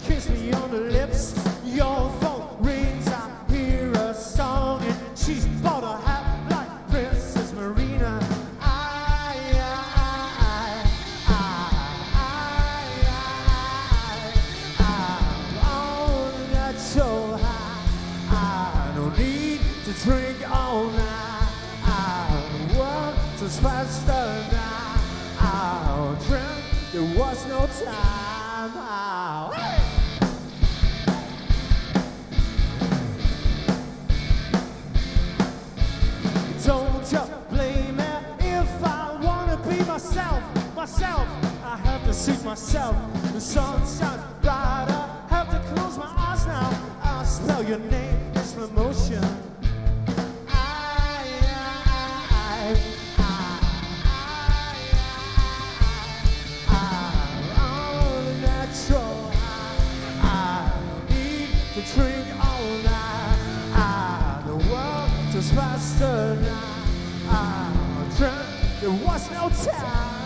kiss me on the lips. Your phone rings, I hear a song, and she's bought a hat like Princess Marina. I, I, I, I'm on that show high. I don't need to drink all night. I work to smash the night. I drink, there was no time. Myself, myself. I have to suit myself. The sun shines brighter. Have to close my eyes now. I'll spell your name in slow motion. I, I, I, I. I, I drink all night. I, the world just faster now. I drank, there was no time.